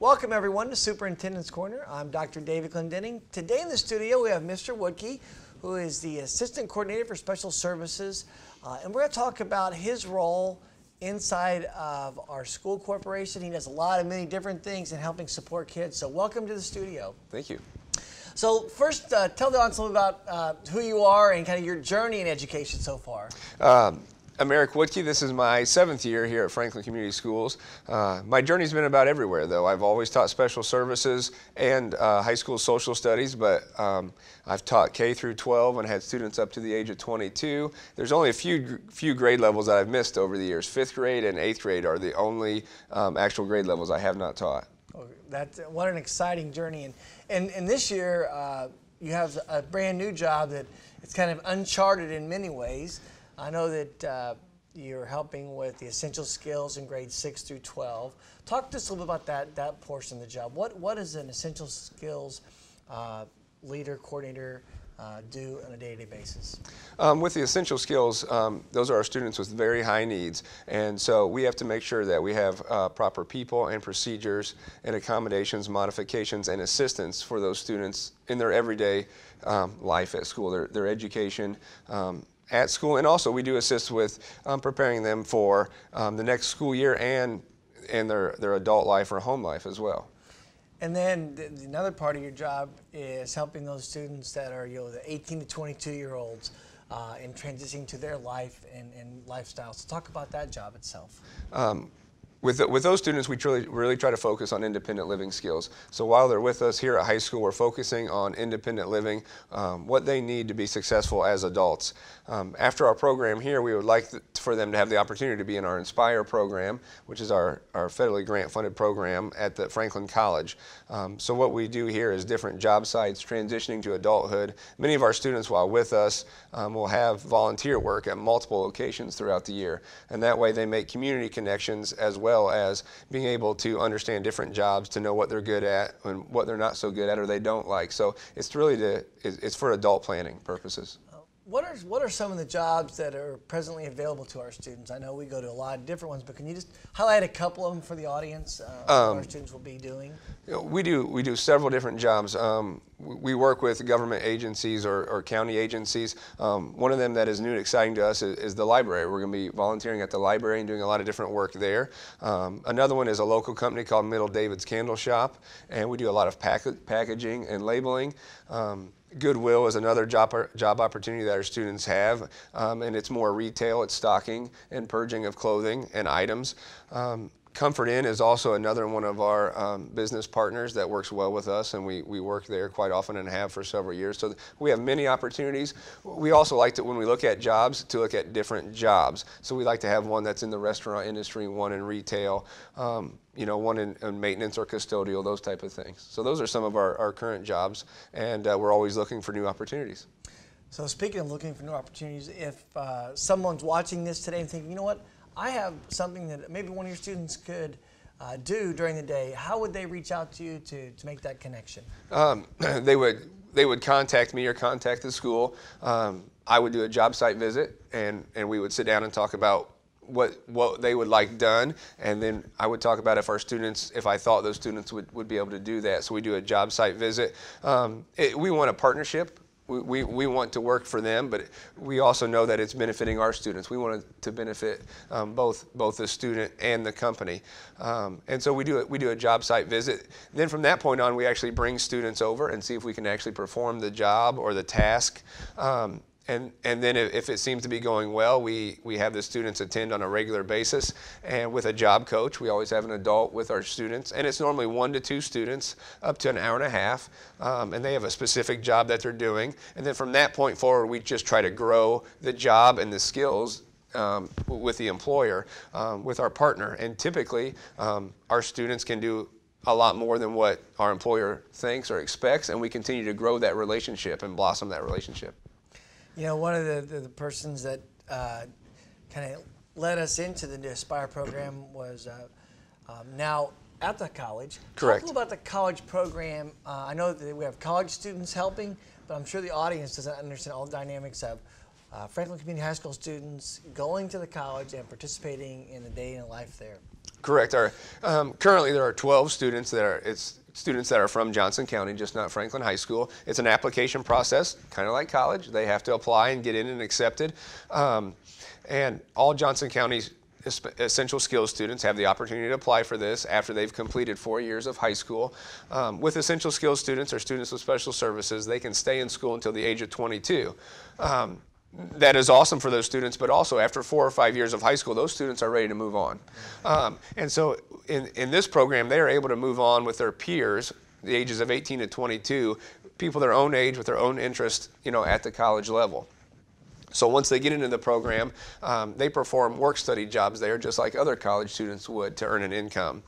Welcome everyone to Superintendent's Corner. I'm Dr. David Clendening. Today in the studio we have Mr. Woodke, who is the Assistant Coordinator for Special Services, uh, and we're going to talk about his role inside of our school corporation. He does a lot of many different things in helping support kids. So welcome to the studio. Thank you. So first, uh, tell the audience a little about uh, who you are and kind of your journey in education so far. Um, I'm Eric Woodke. This is my seventh year here at Franklin Community Schools. Uh, my journey's been about everywhere, though. I've always taught special services and uh, high school social studies, but um, I've taught K through 12 and had students up to the age of 22. There's only a few few grade levels that I've missed over the years. Fifth grade and eighth grade are the only um, actual grade levels I have not taught. Oh, that's what an exciting journey, and and, and this year uh, you have a brand new job that it's kind of uncharted in many ways. I know that uh, you're helping with the essential skills in grades 6 through 12. Talk to us a little bit about that, that portion of the job. What, what does an essential skills uh, leader, coordinator uh, do on a day-to-day basis? Um, with the essential skills, um, those are our students with very high needs, and so we have to make sure that we have uh, proper people and procedures and accommodations, modifications, and assistance for those students in their everyday um, life at school, their, their education, um, at school, and also we do assist with um, preparing them for um, the next school year and in their, their adult life or home life as well. And then the, another part of your job is helping those students that are you know the 18 to 22 year olds uh, in transitioning to their life and, and lifestyle. So talk about that job itself. Um, with, with those students, we truly, really try to focus on independent living skills. So while they're with us here at high school, we're focusing on independent living, um, what they need to be successful as adults. Um, after our program here, we would like for them to have the opportunity to be in our Inspire program, which is our, our federally grant funded program at the Franklin College. Um, so what we do here is different job sites transitioning to adulthood. Many of our students, while with us, um, will have volunteer work at multiple locations throughout the year. And that way they make community connections as well well as being able to understand different jobs to know what they're good at and what they're not so good at or they don't like. So it's really to, it's for adult planning purposes. What are, what are some of the jobs that are presently available to our students? I know we go to a lot of different ones, but can you just highlight a couple of them for the audience, uh, um, what our students will be doing? You know, we do we do several different jobs. Um, we work with government agencies or, or county agencies. Um, one of them that is new and exciting to us is, is the library. We're going to be volunteering at the library and doing a lot of different work there. Um, another one is a local company called Middle David's Candle Shop, and we do a lot of pack packaging and labeling. Um, Goodwill is another job, job opportunity that our students have, um, and it's more retail, it's stocking and purging of clothing and items. Um, Comfort Inn is also another one of our um, business partners that works well with us, and we, we work there quite often and have for several years. So we have many opportunities. We also like to, when we look at jobs, to look at different jobs. So we like to have one that's in the restaurant industry, one in retail, um, you know, one in, in, maintenance or custodial, those type of things. So those are some of our, our current jobs, and uh, we're always looking for new opportunities. So speaking of looking for new opportunities, if uh, someone's watching this today and thinking, you know what, I have something that maybe one of your students could uh, do during the day, how would they reach out to you to, to make that connection? Um, they would they would contact me or contact the school. Um, I would do a job site visit, and, and we would sit down and talk about what what they would like done, and then I would talk about if our students, if I thought those students would, would be able to do that. So we do a job site visit. Um, it, we want a partnership we, we want to work for them, but we also know that it's benefiting our students. We want to benefit um, both both the student and the company, um, and so we do it we do a job site visit. Then from that point on, we actually bring students over and see if we can actually perform the job or the task. Um, and, and then if, it seems to be going well, we, we have the students attend on a regular basis. And with a job coach, we always have an adult with our students. And it's normally one to two students up to an hour and a half. Um, and they have a specific job that they're doing. And then from that point forward, we just try to grow the job and the skills um, with the employer, um, with our partner. And typically, um, our students can do a lot more than what our employer thinks or expects, and we continue to grow that relationship and blossom that relationship. You know, one of the, the, the persons that uh, kind of led us into the Aspire program was uh, um, now at the college. Correct. Talk about the college program. Uh, I know that we have college students helping, but I'm sure the audience doesn't understand all the dynamics of uh, Franklin Community High School students going to the college and participating in the day in life there. Correct. Our, um, currently, there are 12 students that are it's students that are from Johnson County, just not Franklin High School. It's an application process, kind of like college. They have to apply and get in and accepted. Um, and all Johnson County essential skills students have the opportunity to apply for this after they've completed four years of high school. Um, with essential skills students or students with special services, they can stay in school until the age of 22. Um, that is awesome for those students, but also after four or five years of high school, those students are ready to move on. Um, and so in, in this program, they are able to move on with their peers, the ages of 18 to 22, people their own age with their own interest, you know, at the college level. So once they get into the program, um, they perform work study jobs there just like other college students would to earn an income.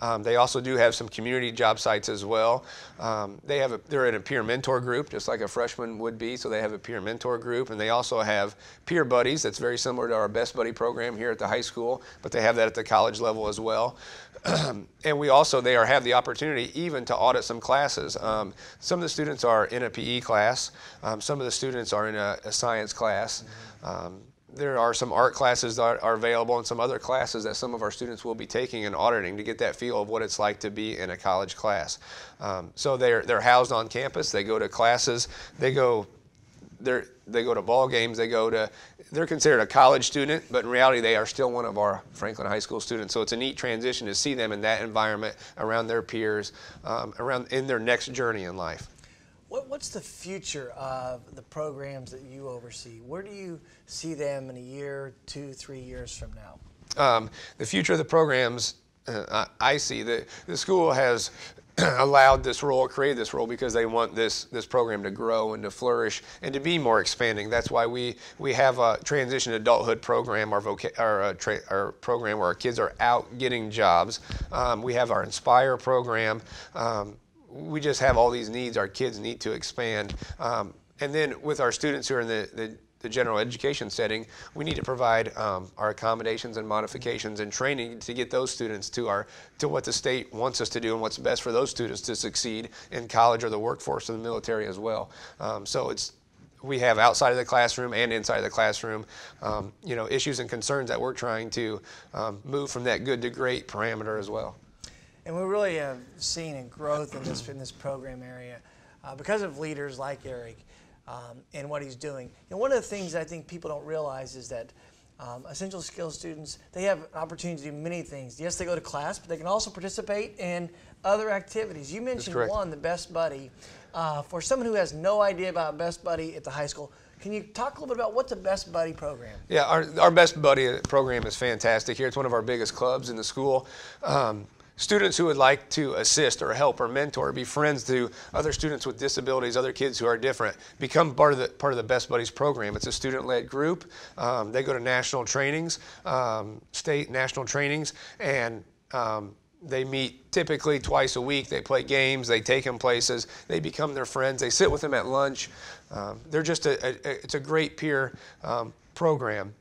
Um, they also do have some community job sites as well. Um, they have a, they're in a peer mentor group just like a freshman would be, so they have a peer mentor group and they also have peer buddies that's very similar to our best buddy program here at the high school, but they have that at the college level as well. and we also they are have the opportunity even to audit some classes. Um, some of the students are in a PE class. Um, some of the students are in a, a science class. Um, there are some art classes that are available and some other classes that some of our students will be taking and auditing to get that feel of what it's like to be in a college class. Um, so they're, they're housed on campus, they go to classes, they go they're, they go to ball games, they go to, they're considered a college student, but in reality, they are still one of our Franklin High School students. So it's a neat transition to see them in that environment around their peers, um, around in their next journey in life. What, what's the future of the programs that you oversee? Where do you see them in a year, two, three years from now? Um, the future of the programs uh, I see that the school has allowed this role, created this role because they want this this program to grow and to flourish and to be more expanding. That's why we we have a transition adulthood program, our voca- our, uh, our program where our kids are out getting jobs. Um, we have our Inspire program. Um, we just have all these needs our kids need to expand. Um, and then with our students who are in the, the the general education setting, we need to provide um, our accommodations and modifications and training to get those students to our to what the state wants us to do and what's best for those students to succeed in college or the workforce or the military as well. Um, so it's we have outside of the classroom and inside of the classroom, um, you know, issues and concerns that we're trying to um, move from that good to great parameter as well. And we really have seen a growth in this in this program area uh, because of leaders like Eric um, and what he's doing. And one of the things I think people don't realize is that um, essential skills students, they have an opportunity to do many things. Yes, they go to class, but they can also participate in other activities. You mentioned one, the Best Buddy. Uh, for someone who has no idea about Best Buddy at the high school, can you talk a little bit about what's a Best Buddy program? Yeah, our, our Best Buddy program is fantastic here. It's one of our biggest clubs in the school. Um, students who would like to assist or help or mentor, or be friends to other students with disabilities, other kids who are different, become part of the part of the Best Buddies program. It's a student-led group. Um, they go to national trainings, um, state national trainings, and um, they meet typically twice a week. They play games. They take them places. They become their friends. They sit with them at lunch. Um, they're just a, a, it's a great peer um, program.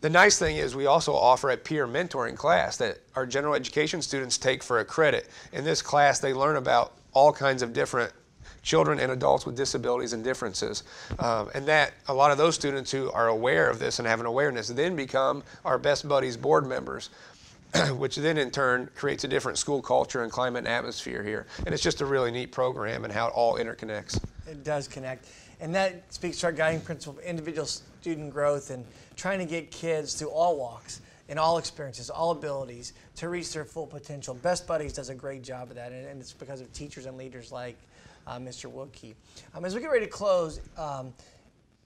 The nice thing is we also offer a peer mentoring class that our general education students take for a credit. In this class, they learn about all kinds of different children and adults with disabilities and differences. Um, and that a lot of those students who are aware of this and have an awareness then become our best buddies board members. which then in turn creates a different school culture and climate and atmosphere here. And it's just a really neat program and how it all interconnects. It does connect. And that speaks to our guiding principle of individual student growth and trying to get kids through all walks and all experiences, all abilities to reach their full potential. Best Buddies does a great job of that, and it's because of teachers and leaders like uh, Mr. Woodke. Um, as we get ready to close, um,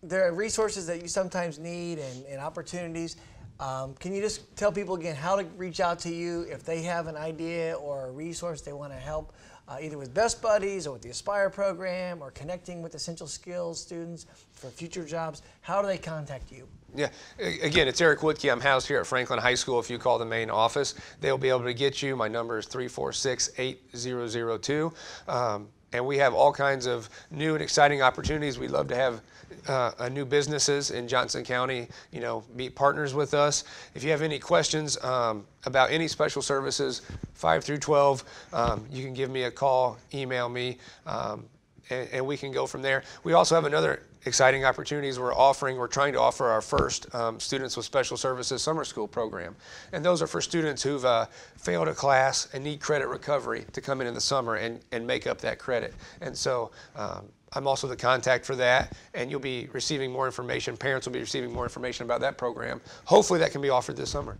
there are resources that you sometimes need and, and opportunities. Um, can you just tell people again how to reach out to you if they have an idea or a resource they want to help uh, either with Best Buddies or with the Aspire program or connecting with essential skills students for future jobs, how do they contact you? Yeah, again, it's Eric Woodke. I'm housed here at Franklin High School. If you call the main office, they'll be able to get you. My number is 346 8002. And we have all kinds of new and exciting opportunities. We'd love to have uh, new businesses in Johnson County, you know, meet partners with us. If you have any questions um, about any special services, 5 through 12, um, you can give me a call, email me. Um, and, and we can go from there. We also have another exciting opportunities we're offering. We're trying to offer our first um, Students with Special Services Summer School program. And those are for students who've uh, failed a class and need credit recovery to come in in the summer and, and make up that credit. And so um, I'm also the contact for that, and you'll be receiving more information. Parents will be receiving more information about that program. Hopefully, that can be offered this summer.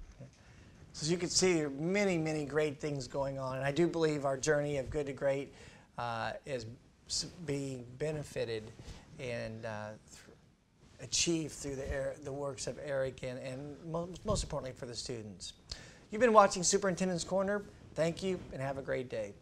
So as you can see, there are many, many great things going on. And I do believe our journey of good to great uh, is being benefited and uh, th- achieved through the, the works of Eric and, and mo- most importantly for the students. You've been watching Superintendent's Corner. Thank you and have a great day.